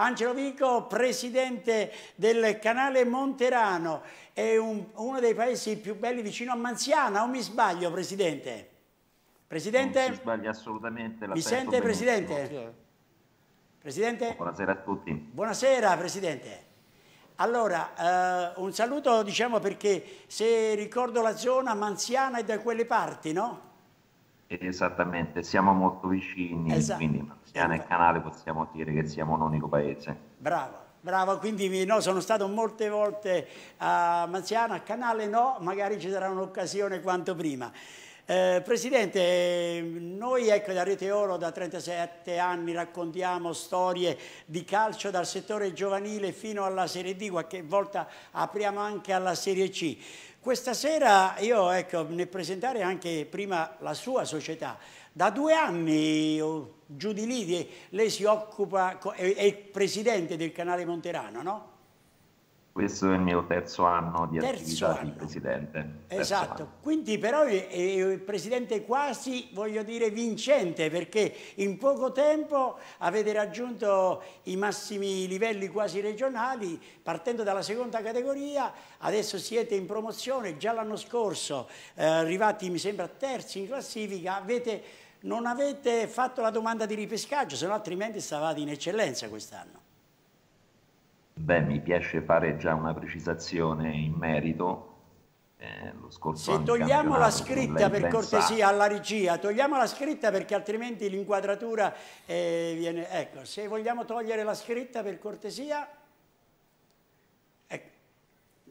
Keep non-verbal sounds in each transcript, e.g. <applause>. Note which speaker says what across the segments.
Speaker 1: Angelo Vico, presidente del canale Monterano, è un, uno dei paesi più belli vicino a Manziana, o mi sbaglio Presidente?
Speaker 2: Presidente? Non si sbaglia assolutamente.
Speaker 1: Mi sente Presidente?
Speaker 2: Presidente? Buonasera a tutti.
Speaker 1: Buonasera Presidente. Allora, eh, un saluto diciamo perché se ricordo la zona Manziana è da quelle parti, no?
Speaker 2: Esattamente, siamo molto vicini, esatto. quindi Manziana e Canale possiamo dire che siamo un unico paese.
Speaker 1: Bravo. Bravo, quindi no, sono stato molte volte a Manziana, a Canale no, magari ci sarà un'occasione quanto prima. Eh, Presidente, noi ecco, da Rete Oro da 37 anni raccontiamo storie di calcio dal settore giovanile fino alla Serie D, qualche volta apriamo anche alla Serie C. Questa sera io ecco, nel presentare anche prima la sua società, da due anni o giù di lì lei si occupa, è, è Presidente del canale Monterano, no?
Speaker 2: Questo è il mio terzo anno di terzo attività anno. di presidente.
Speaker 1: Esatto, quindi però è il presidente quasi, voglio dire, vincente, perché in poco tempo avete raggiunto i massimi livelli quasi regionali, partendo dalla seconda categoria, adesso siete in promozione, già l'anno scorso eh, arrivati mi sembra terzi in classifica, avete, non avete fatto la domanda di ripescaggio, se no altrimenti stavate in eccellenza quest'anno.
Speaker 2: Beh, mi piace fare già una precisazione in merito.
Speaker 1: Eh, lo scorso Se togliamo la scritta per cortesia alla regia, togliamo la scritta perché altrimenti l'inquadratura eh, viene... Ecco, se vogliamo togliere la scritta per cortesia... Ecco,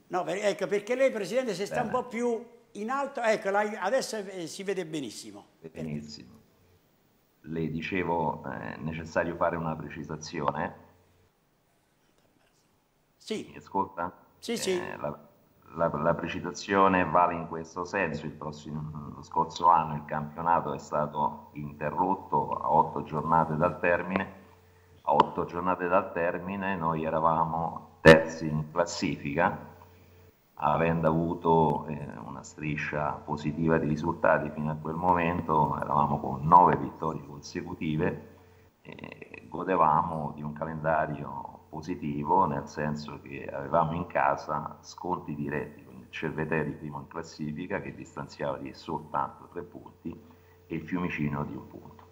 Speaker 1: no, per, ecco perché lei Presidente se sta Bene. un po' più in alto, ecco, adesso eh, si vede benissimo.
Speaker 2: Benissimo. Le dicevo, è eh, necessario fare una precisazione
Speaker 1: sì.
Speaker 2: Mi ascolta?
Speaker 1: Sì, eh, sì.
Speaker 2: La, la, la, precisazione vale in questo senso, il prossimo, lo scorso anno il campionato è stato interrotto a otto giornate dal termine, a otto giornate dal termine noi eravamo terzi in classifica, avendo avuto eh, una striscia positiva di risultati fino a quel momento, eravamo con nove vittorie consecutive, e godevamo di un calendario positivo, nel senso che avevamo in casa sconti diretti con il Cerveteri primo in classifica che distanziava di soltanto tre punti e il Fiumicino di un punto.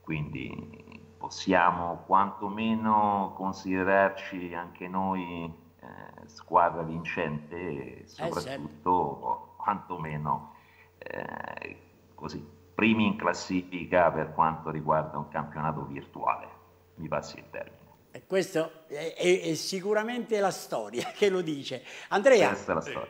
Speaker 2: Quindi possiamo quantomeno considerarci anche noi eh, squadra vincente e eh, soprattutto eh, quantomeno eh, così, primi in classifica per quanto riguarda un campionato virtuale. Mi passi il termine.
Speaker 1: E questa è, è, è, sicuramente la storia <laughs> che lo dice. Andrea.
Speaker 2: Questa è la storia.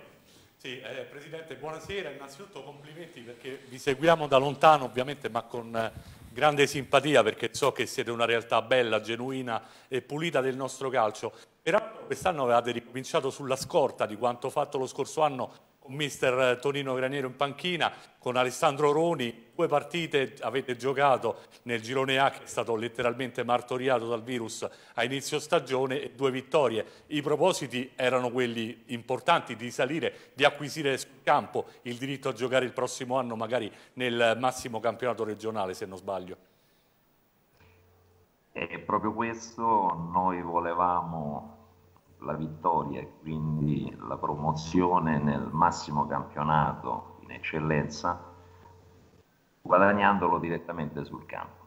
Speaker 3: Sì, eh, Presidente, buonasera. Innanzitutto complimenti perché vi seguiamo da lontano ovviamente, ma con eh, grande simpatia perché so che siete una realtà bella, genuina e pulita del nostro calcio. Peraltro quest'anno avevate ricominciato sulla scorta di quanto fatto lo scorso anno con mister Tonino Graniero in panchina, con Alessandro Roni, due partite avete giocato nel girone A che è stato letteralmente martoriato dal virus a inizio stagione e due vittorie. I propositi erano quelli importanti di salire, di acquisire sul campo il diritto a giocare il prossimo anno magari nel massimo campionato regionale se non sbaglio.
Speaker 2: È proprio questo, noi volevamo la vittoria e quindi la promozione nel massimo campionato in eccellenza, guadagnandolo direttamente sul campo.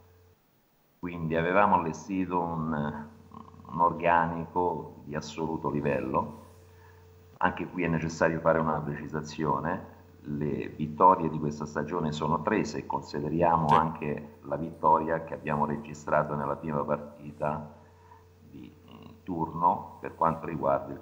Speaker 2: Quindi avevamo allestito un, un organico di assoluto livello, anche qui è necessario fare una precisazione, le vittorie di questa stagione sono tre se consideriamo anche la vittoria che abbiamo registrato nella prima partita turno per quanto riguarda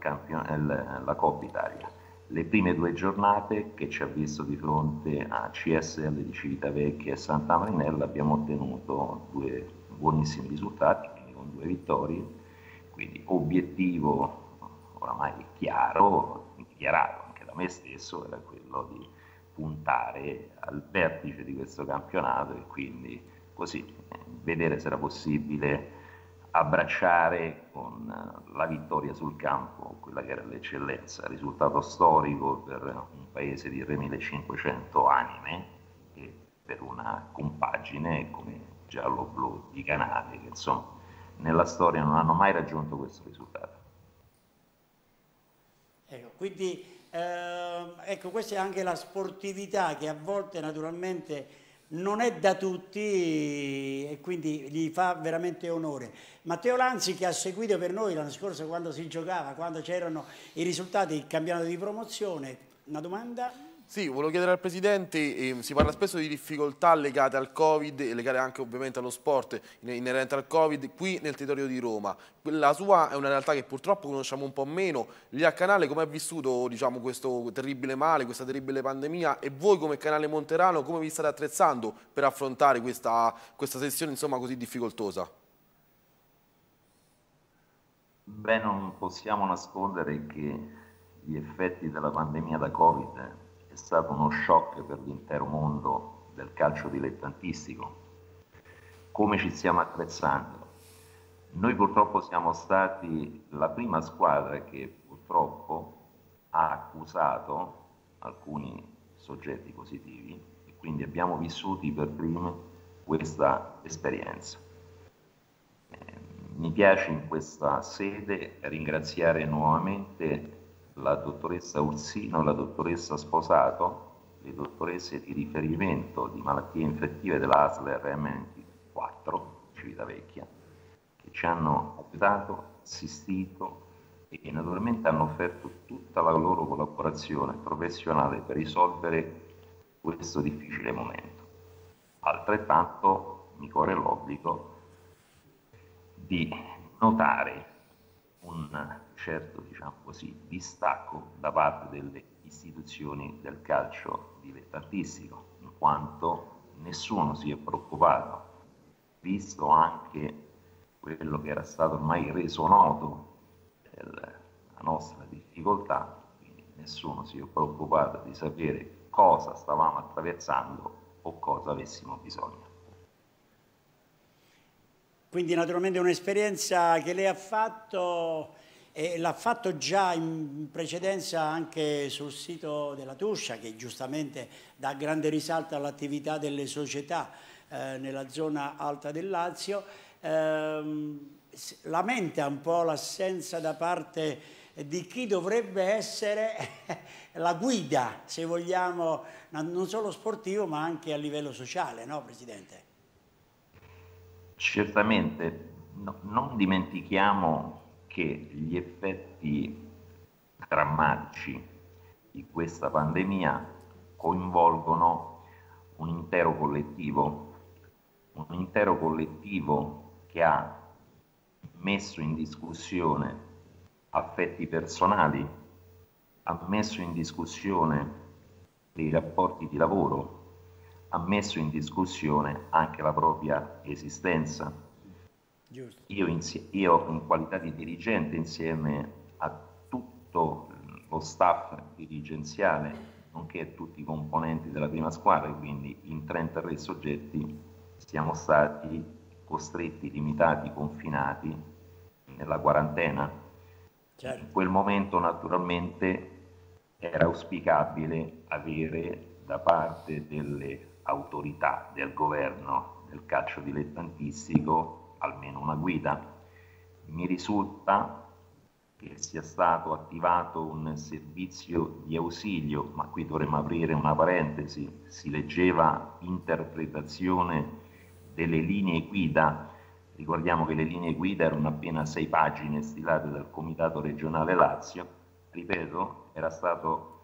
Speaker 2: la Coppa Italia. Le prime due giornate che ci ha visto di fronte a CSL di Civitavecchia e Santa Marinella abbiamo ottenuto due buonissimi risultati, quindi con due vittorie, quindi obiettivo oramai chiaro, dichiarato anche da me stesso, era quello di puntare al vertice di questo campionato e quindi così vedere se era possibile abbracciare con eh, la vittoria sul campo quella che era l'eccellenza, risultato storico per un paese di 3.500 anime e per una compagine come giallo-blu di Canale che insomma nella storia non hanno mai raggiunto questo risultato.
Speaker 1: Ecco, quindi eh, ecco, questa è anche la sportività che a volte naturalmente non è da tutti e quindi gli fa veramente onore. Matteo Lanzi che ha seguito per noi l'anno scorso quando si giocava, quando c'erano i risultati del campionato di promozione, una domanda?
Speaker 4: Sì, volevo chiedere al Presidente, eh, si parla spesso di difficoltà legate al Covid e legate anche ovviamente allo sport inerente al Covid qui nel territorio di Roma. La sua è una realtà che purtroppo conosciamo un po' meno. Lì a Canale come ha vissuto diciamo, questo terribile male, questa terribile pandemia e voi come Canale Monterano come vi state attrezzando per affrontare questa, questa sessione insomma, così difficoltosa?
Speaker 2: Beh, non possiamo nascondere che gli effetti della pandemia da Covid è stato uno shock per l'intero mondo del calcio dilettantistico. Come ci stiamo attrezzando? Noi purtroppo siamo stati la prima squadra che purtroppo ha accusato alcuni soggetti positivi e quindi abbiamo vissuto per primi questa esperienza. Eh, mi piace in questa sede ringraziare nuovamente la dottoressa Ursino e la dottoressa Sposato, le dottoresse di riferimento di malattie infettive della ASLR M24, Civitavecchia, che ci hanno aiutato, assistito e naturalmente hanno offerto tutta la loro collaborazione professionale per risolvere questo difficile momento. Altrettanto mi corre l'obbligo di notare un certo diciamo così, distacco da parte delle istituzioni del calcio dilettantistico, in quanto nessuno si è preoccupato, visto anche quello che era stato ormai reso noto della nostra difficoltà, nessuno si è preoccupato di sapere cosa stavamo attraversando o cosa avessimo bisogno.
Speaker 1: Quindi naturalmente un'esperienza che lei ha fatto l'ha fatto già in precedenza anche sul sito della Tuscia che giustamente dà grande risalto all'attività delle società eh, nella zona alta del Lazio. Eh, lamenta un po' l'assenza da parte di chi dovrebbe essere <laughs> la guida, se vogliamo, non solo sportivo ma anche a livello sociale, no Presidente?
Speaker 2: Certamente, no, non dimentichiamo che gli effetti drammatici di questa pandemia coinvolgono un intero collettivo, un intero collettivo che ha messo in discussione affetti personali, ha messo in discussione dei rapporti di lavoro, ha messo in discussione anche la propria esistenza io, io, in qualità di dirigente insieme a tutto lo staff dirigenziale, nonché tutti i componenti della prima squadra, quindi in 33 soggetti, siamo stati costretti, limitati, confinati nella quarantena. Certo. In quel momento naturalmente era auspicabile avere da parte delle autorità del governo del calcio dilettantistico almeno una guida. Mi risulta che sia stato attivato un servizio di ausilio, ma qui dovremmo aprire una parentesi, si leggeva interpretazione delle linee guida, ricordiamo che le linee guida erano appena sei pagine stilate dal Comitato regionale Lazio, ripeto, era stato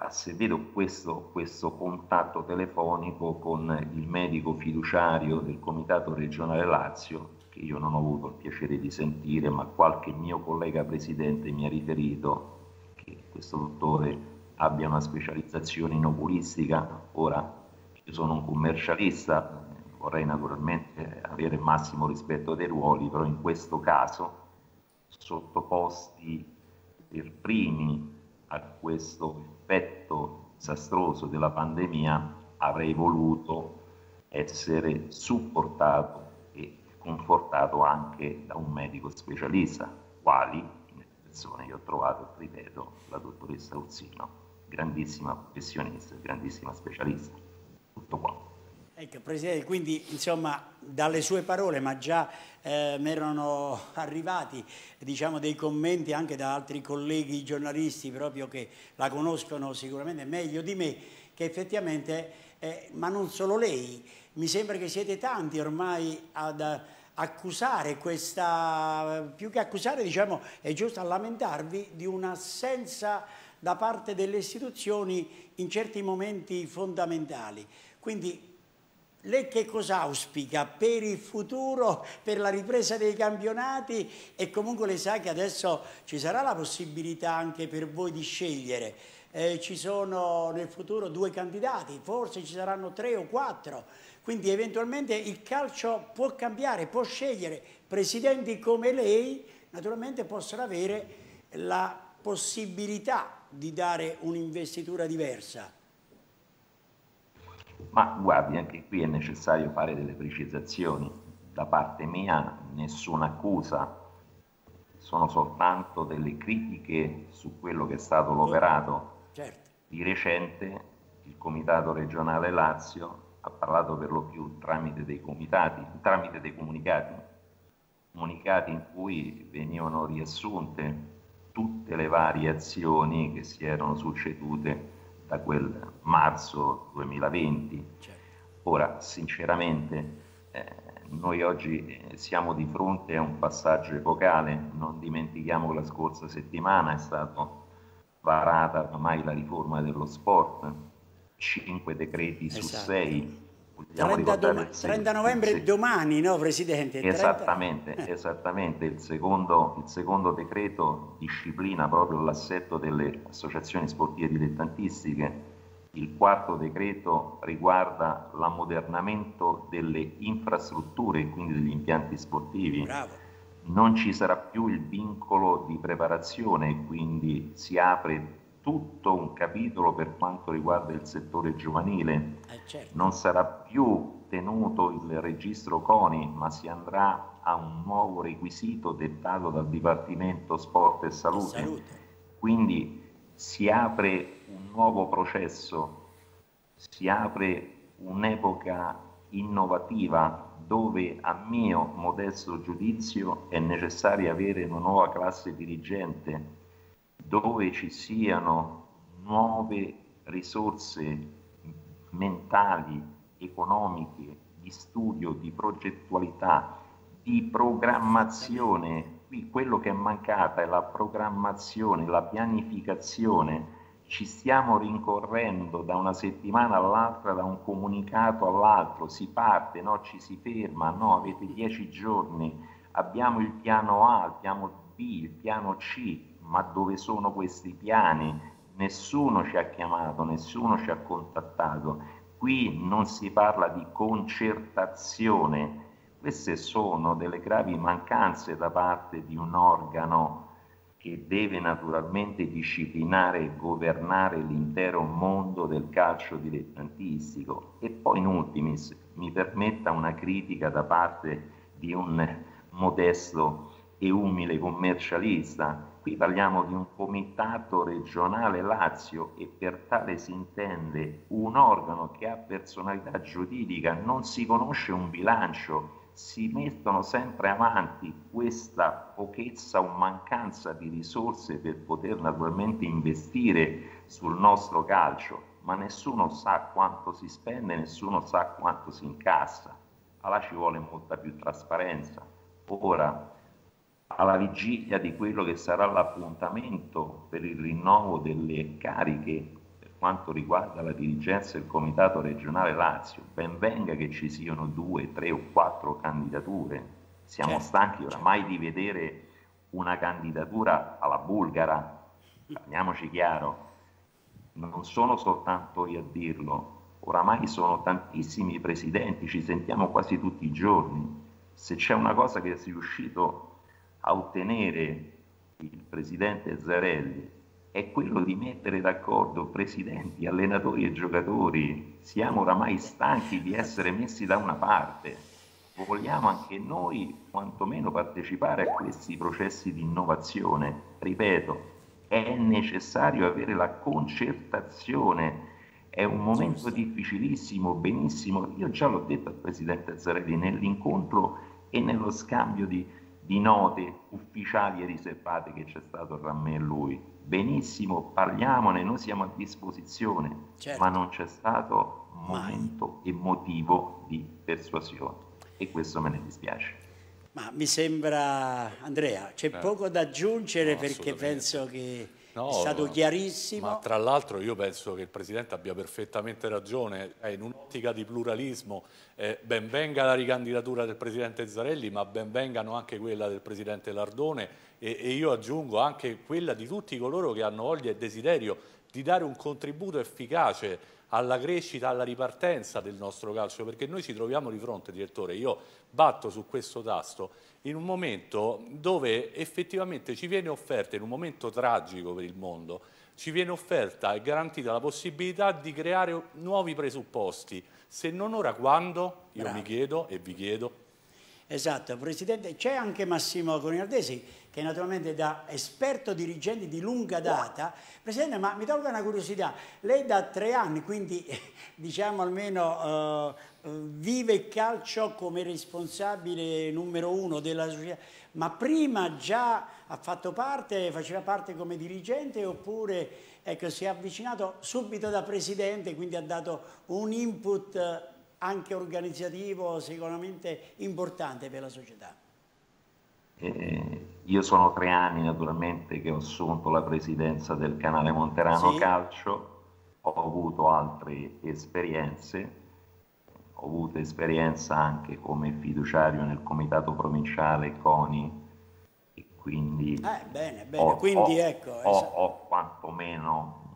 Speaker 2: ha servito questo, questo, contatto telefonico con il medico fiduciario del Comitato regionale Lazio, che io non ho avuto il piacere di sentire, ma qualche mio collega presidente mi ha riferito che questo dottore abbia una specializzazione in oculistica. Ora, io sono un commercialista, vorrei naturalmente avere il massimo rispetto dei ruoli, però in questo caso sottoposti per primi a questo effetto disastroso della pandemia avrei voluto essere supportato e confortato anche da un medico specialista, quali persone io ho trovato, ripeto, la dottoressa Uzzino, grandissima professionista, grandissima specialista. Tutto qua.
Speaker 1: Ecco, Presidente, quindi insomma dalle sue parole, ma già eh, mi erano arrivati diciamo, dei commenti anche da altri colleghi giornalisti proprio che la conoscono sicuramente meglio di me, che effettivamente, eh, ma non solo lei, mi sembra che siete tanti ormai ad accusare questa, più che accusare diciamo è giusto a lamentarvi di un'assenza da parte delle istituzioni in certi momenti fondamentali. Quindi lei che cosa auspica per il futuro, per la ripresa dei campionati e comunque lei sa che adesso ci sarà la possibilità anche per voi di scegliere. Eh, ci sono nel futuro due candidati, forse ci saranno tre o quattro, quindi eventualmente il calcio può cambiare, può scegliere. Presidenti come lei naturalmente possono avere la possibilità di dare un'investitura diversa.
Speaker 2: Ma guardi, anche qui è necessario fare delle precisazioni. Da parte mia nessuna accusa, sono soltanto delle critiche su quello che è stato l'operato.
Speaker 1: Certo.
Speaker 2: Di recente il Comitato regionale Lazio ha parlato per lo più tramite dei comitati, tramite dei comunicati, comunicati in cui venivano riassunte tutte le varie azioni che si erano succedute da quel marzo 2020. Certo. Ora, sinceramente, eh, noi oggi eh, siamo di fronte a un passaggio epocale, non dimentichiamo che la scorsa settimana è stata varata ormai la riforma dello sport, cinque decreti esatto. su sei
Speaker 1: 30, doma 30, novembre sì. domani, no Presidente?
Speaker 2: Esattamente, 30... esattamente. Il secondo, il secondo decreto disciplina proprio l'assetto delle associazioni sportive dilettantistiche, il quarto decreto riguarda l'ammodernamento delle infrastrutture e quindi degli impianti sportivi.
Speaker 1: Bravo.
Speaker 2: Non ci sarà più il vincolo di preparazione, quindi si apre tutto un capitolo per quanto riguarda il settore giovanile.
Speaker 1: Eh certo.
Speaker 2: Non sarà più tenuto il registro CONI, ma si andrà a un nuovo requisito dettato dal Dipartimento Sport e Salute.
Speaker 1: Salute.
Speaker 2: Quindi si apre un nuovo processo, si apre un'epoca innovativa dove a mio modesto giudizio è necessario avere una nuova classe dirigente dove ci siano nuove risorse mentali, economiche, di studio, di progettualità, di programmazione. Qui quello che è mancata è la programmazione, la pianificazione. Ci stiamo rincorrendo da una settimana all'altra, da un comunicato all'altro, si parte, no, ci si ferma, no, avete dieci giorni, abbiamo il piano A, il piano B, il piano C, ma dove sono questi piani? Nessuno ci ha chiamato, nessuno ci ha contattato. Qui non si parla di concertazione, queste sono delle gravi mancanze da parte di un organo che deve naturalmente disciplinare e governare l'intero mondo del calcio dilettantistico. E poi in ultimis mi permetta una critica da parte di un modesto e umile commercialista Qui parliamo di un comitato regionale Lazio e per tale si intende un organo che ha personalità giuridica, non si conosce un bilancio, si mettono sempre avanti questa pochezza o mancanza di risorse per poter naturalmente investire sul nostro calcio, ma nessuno sa quanto si spende, nessuno sa quanto si incassa. Allora ci vuole molta più trasparenza. Ora, alla vigilia di quello che sarà l'appuntamento per il rinnovo delle cariche per quanto riguarda la dirigenza del Comitato regionale Lazio, ben venga che ci siano due, tre o quattro candidature. Siamo certo, stanchi oramai certo. di vedere una candidatura alla bulgara, parliamoci chiaro, non sono soltanto io a dirlo, oramai sono tantissimi presidenti, ci sentiamo quasi tutti i giorni. Se c'è una cosa che è riuscito a ottenere il presidente Zarelli è quello di mettere d'accordo presidenti, allenatori e giocatori. Siamo oramai stanchi di essere messi da una parte. Vogliamo anche noi quantomeno partecipare a questi processi di innovazione. Ripeto, è necessario avere la concertazione, è un momento difficilissimo, benissimo. Io già l'ho detto al Presidente Zarelli nell'incontro e nello scambio di, di note ufficiali e riservate che c'è stato tra me e lui. Benissimo, parliamone, noi siamo a disposizione, certo. ma non c'è stato momento emotivo di persuasione e questo me ne dispiace.
Speaker 1: Ma mi sembra, Andrea, c'è eh. poco da aggiungere no, perché penso che no, è stato chiarissimo.
Speaker 3: Ma tra l'altro io penso che il Presidente abbia perfettamente ragione, è in un'ottica di pluralismo, eh, ben venga la ricandidatura del Presidente Zarelli, ma ben vengano anche quella del Presidente Lardone e, e io aggiungo anche quella di tutti coloro che hanno voglia e desiderio di dare un contributo efficace alla crescita, alla ripartenza del nostro calcio, perché noi ci troviamo di fronte, direttore, io batto su questo tasto, in un momento dove effettivamente ci viene offerta, in un momento tragico per il mondo, ci viene offerta e garantita la possibilità di creare nuovi presupposti. Se non ora, quando? Io Bravo. mi chiedo e vi chiedo.
Speaker 1: Esatto, Presidente, c'è anche Massimo Coniardesi che naturalmente da esperto dirigente di lunga data, Presidente, ma mi tolga una curiosità, lei da tre anni, quindi <laughs> diciamo almeno uh, vive il calcio come responsabile numero uno della società, ma prima già ha fatto parte, faceva parte come dirigente oppure ecco, si è avvicinato subito da Presidente, quindi ha dato un input anche organizzativo sicuramente importante per la società.
Speaker 2: Eh, io sono tre anni naturalmente che ho assunto la presidenza del canale Monterano sì. Calcio, ho avuto altre esperienze, ho avuto esperienza anche come fiduciario nel comitato provinciale CONI e quindi,
Speaker 1: eh, bene, bene. Ho, quindi
Speaker 2: ho,
Speaker 1: ecco,
Speaker 2: ho, ho quantomeno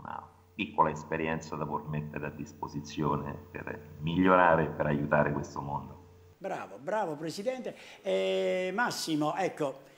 Speaker 2: piccola esperienza da poter mettere a disposizione per migliorare e per aiutare questo mondo.
Speaker 1: Bravo, bravo Presidente. Eh, Massimo, ecco,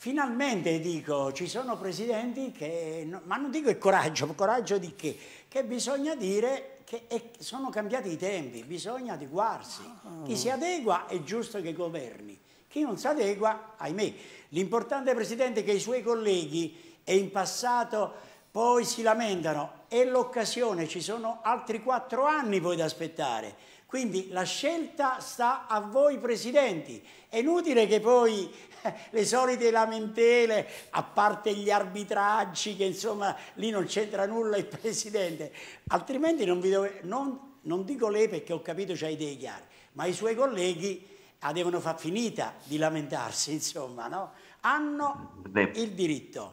Speaker 1: finalmente dico, ci sono presidenti che, ma non dico il coraggio, coraggio di che? Che bisogna dire che è, sono cambiati i tempi, bisogna adeguarsi. Chi si adegua è giusto che governi, chi non si adegua, ahimè. L'importante Presidente è che i suoi colleghi e in passato poi si lamentano è l'occasione, ci sono altri quattro anni poi da aspettare. Quindi la scelta sta a voi presidenti. È inutile che poi eh, le solite lamentele, a parte gli arbitraggi, che insomma lì non c'entra nulla il presidente, altrimenti non, vi dove, non, non dico lei perché ho capito c'ha idee chiare, ma i suoi colleghi la devono far finita di lamentarsi, insomma, no? Hanno il diritto.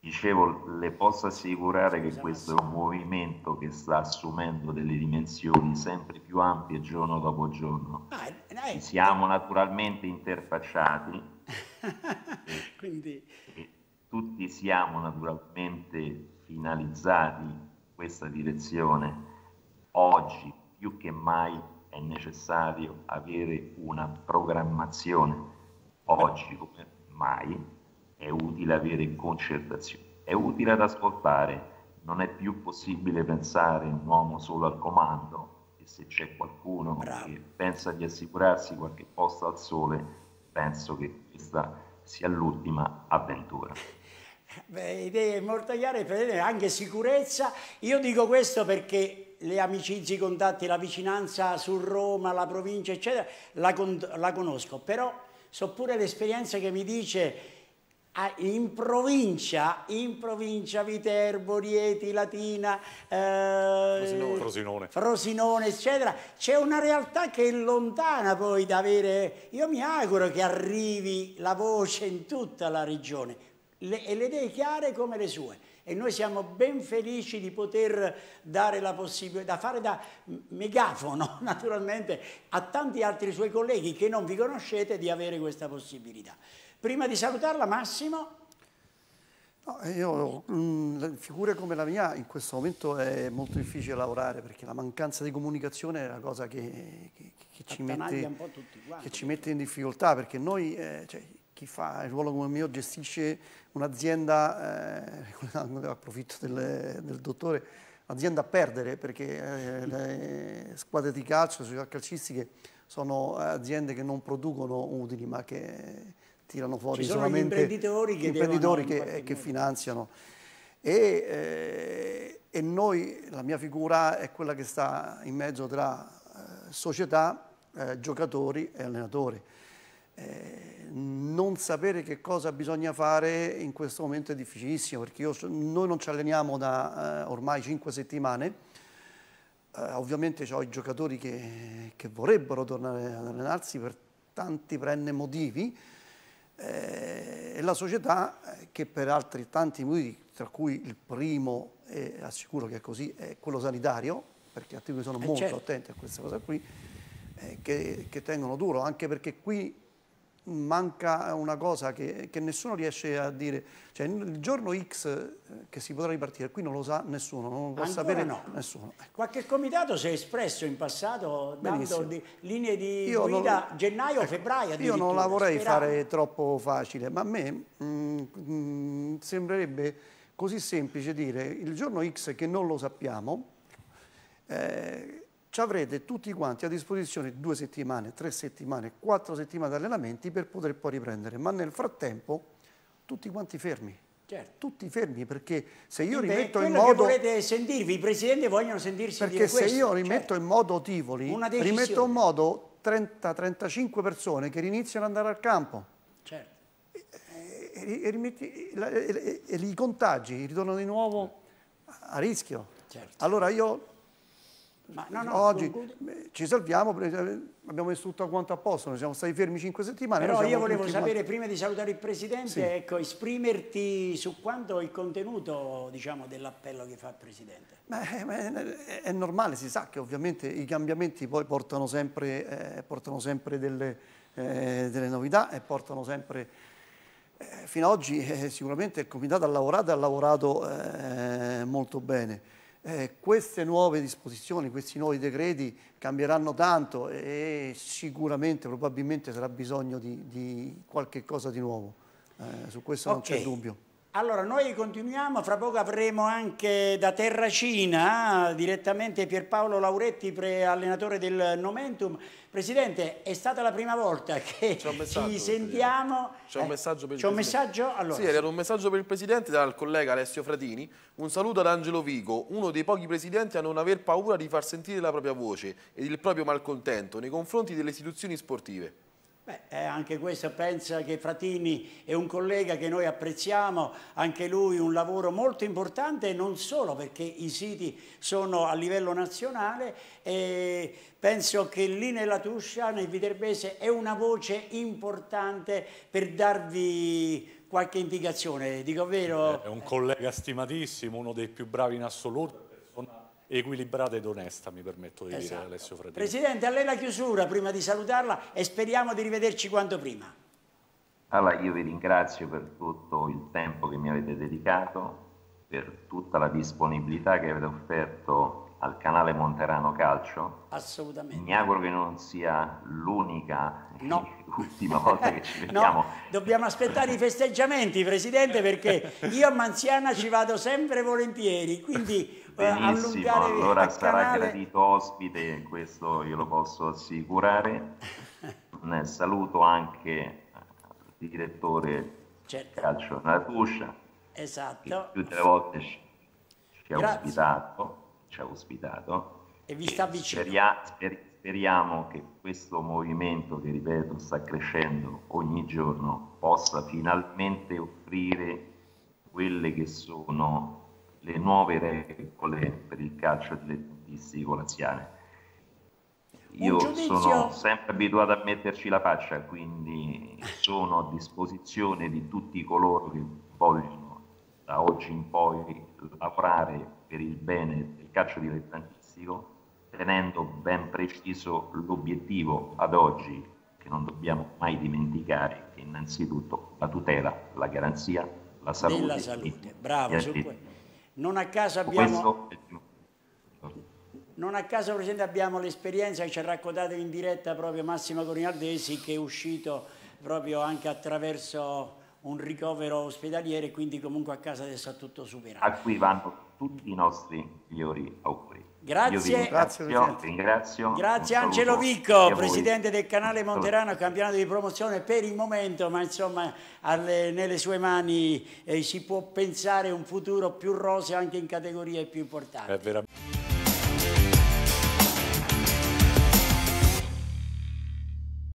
Speaker 2: Dicevo, le posso assicurare che questo è un movimento che sta assumendo delle dimensioni sempre più ampie giorno dopo giorno. Ah, Ci siamo naturalmente interfacciati, <laughs> Quindi... tutti siamo naturalmente finalizzati in questa direzione. Oggi più che mai è necessario avere una programmazione. Oggi come mai è utile avere concertazione, è utile ad ascoltare, non è più possibile pensare un uomo solo al comando e se c'è qualcuno Bravo. che pensa di assicurarsi qualche posto al sole, penso che questa sia l'ultima avventura. <laughs>
Speaker 1: Beh, idee molto chiare, anche sicurezza. Io dico questo perché le amicizie, i contatti, la vicinanza su Roma, la provincia, eccetera, la, la conosco, però so pure l'esperienza che mi dice in provincia, in provincia Viterbo, Rieti, Latina,
Speaker 3: eh, Frosinone.
Speaker 1: Frosinone, eccetera, c'è una realtà che è lontana poi da avere, io mi auguro che arrivi la voce in tutta la regione. Le, e le idee chiare come le sue. E noi siamo ben felici di poter dare la possibilità, da fare da megafono <laughs> naturalmente a tanti altri suoi colleghi che non vi conoscete di avere questa possibilità. Prima di salutarla, Massimo.
Speaker 5: No, io, mh, mm, figure come la mia in questo momento è molto difficile lavorare perché la mancanza di comunicazione è una cosa che, che, che, ci, mette, che ci, mette, in difficoltà perché noi, eh, cioè, chi fa il ruolo come il mio gestisce un'azienda, eh, <laughs> approfitto del, del dottore, un'azienda a perdere perché eh, le squadre di calcio, le società calcistiche sono aziende che non producono utili ma che tirano fuori
Speaker 1: Ci
Speaker 5: solamente
Speaker 1: imprenditori che,
Speaker 5: imprenditori che, che finanziano. E, eh, e, noi, la mia figura è quella che sta in mezzo tra eh, società, eh, giocatori e allenatori. Eh, non sapere che cosa bisogna fare in questo momento è difficilissimo perché io, noi non ci alleniamo da eh, ormai cinque settimane eh, ovviamente ho i giocatori che, che, vorrebbero tornare ad allenarsi per tanti prenne motivi e la società eh, che per altri tanti motivi, tra cui il primo, e assicuro che è così, è quello sanitario, perché attivi sono eh molto certo. attenti a questa cosa qui, eh, che, che tengono duro, anche perché qui manca una cosa che, che, nessuno riesce a dire, cioè il giorno X eh, che si potrà ripartire, qui non lo sa nessuno, non lo può Ancora sapere no. nessuno.
Speaker 1: Ecco. Qualche comitato si è espresso in passato dando di, linee di io guida non, gennaio, ecco, febbraio
Speaker 5: Io non la vorrei speravo. fare troppo facile, ma a me mh, mm, mh, mm, sembrerebbe così semplice dire il giorno X che non lo sappiamo, eh, ci avrete tutti quanti a disposizione due settimane, tre settimane, quattro settimane di allenamenti per poter poi riprendere, ma nel frattempo tutti quanti fermi. Certo. Tutti fermi perché se io Beh, rimetto in modo...
Speaker 1: Che volete sentirvi, i presidenti vogliono sentirsi
Speaker 5: Perché se io rimetto certo. in modo Tivoli, rimetto in modo 30-35 persone che iniziano ad andare al campo. Certo. E, e, e, rimetti, e, i contagi ritornano di nuovo a rischio. Certo. Allora io no, no, Oggi conclude. ci salviamo, abbiamo messo tutto quanto a posto, noi siamo stati fermi cinque settimane.
Speaker 1: Però io volevo sapere, quanti... prima di salutare il Presidente, sì. ecco, esprimerti su quanto il contenuto diciamo, dell'appello che fa il Presidente.
Speaker 5: Beh, è, è, normale, si sa che ovviamente i cambiamenti poi portano sempre, eh, portano sempre delle, eh, delle, novità e portano sempre... Eh, fino ad oggi eh, sicuramente il Comitato ha lavorato e ha lavorato eh, molto bene. Eh, queste nuove disposizioni, questi nuovi decreti cambieranno tanto e sicuramente, probabilmente sarà bisogno di, di qualche cosa di nuovo. Eh, su questo okay. non c'è dubbio.
Speaker 1: Allora, noi continuiamo, fra poco avremo anche da Terracina direttamente Pierpaolo Lauretti, allenatore del Nomentum. Presidente, è stata la prima volta che ci sentiamo.
Speaker 4: C'è un messaggio per
Speaker 1: il Presidente. C'è un messaggio?
Speaker 4: Allora, sì, è arrivato un messaggio per il Presidente dal collega Alessio Fratini. Un saluto ad Angelo Vigo, uno dei pochi presidenti a non aver paura di far sentire la propria voce ed il proprio malcontento nei confronti delle istituzioni sportive.
Speaker 1: Beh, eh, anche questo pensa che Fratini è un collega che noi apprezziamo, anche lui un lavoro molto importante, non solo perché i siti sono a livello nazionale, e penso che lì nella Tuscia, nel Viterbese, è una voce importante per darvi qualche indicazione, dico vero?
Speaker 3: È un collega stimatissimo, uno dei più bravi in assoluto equilibrata ed onesta, mi permetto di esatto. dire Alessio Fredini.
Speaker 1: Presidente, a lei la chiusura prima di salutarla e speriamo di rivederci quanto prima.
Speaker 2: Allora, io vi ringrazio per tutto il tempo che mi avete dedicato, per tutta la disponibilità che avete offerto al canale Monterano Calcio.
Speaker 1: Assolutamente.
Speaker 2: Mi auguro che non sia l'unica no. <laughs> ultima volta che ci <laughs> vediamo. No,
Speaker 1: dobbiamo aspettare i festeggiamenti, Presidente, perché io a Manziana ci vado sempre volentieri, quindi
Speaker 2: Benissimo, allora sarà canale. gradito ospite, questo io lo posso assicurare. <laughs> Ne saluto anche il direttore certo. Calcio Natuscia,
Speaker 1: esatto.
Speaker 2: più delle volte ci, ci ha ospitato, ci ha ospitato.
Speaker 1: E vi sta vicino.
Speaker 2: Speria, sper, speriamo che questo movimento, che ripeto sta crescendo ogni giorno, possa finalmente offrire quelle che sono le nuove regole per il calcio dilettantistico laziale. Io giudizio... sono sempre abituato a metterci la faccia, quindi sono a disposizione di tutti coloro che vogliono da oggi in poi lavorare per il bene del calcio dilettantistico, tenendo ben preciso l'obiettivo ad oggi, che non dobbiamo mai dimenticare, che innanzitutto la tutela, la garanzia, la salute.
Speaker 1: Della salute, bravo, su questo. Non a caso abbiamo... Non a caso, Presidente, abbiamo l'esperienza che ci ha raccontato in diretta proprio Massimo Corinaldesi che è uscito proprio anche attraverso un ricovero ospedaliere quindi comunque a casa adesso ha tutto superato.
Speaker 2: A cui vanno tutti i nostri migliori auguri.
Speaker 1: Grazie.
Speaker 2: Grazie, ringrazio.
Speaker 1: Grazie Angelo Vicco, presidente del canale Monterano, campionato di promozione per il momento, ma insomma alle, nelle sue mani eh, si può pensare un futuro più roseo anche in categorie più importanti.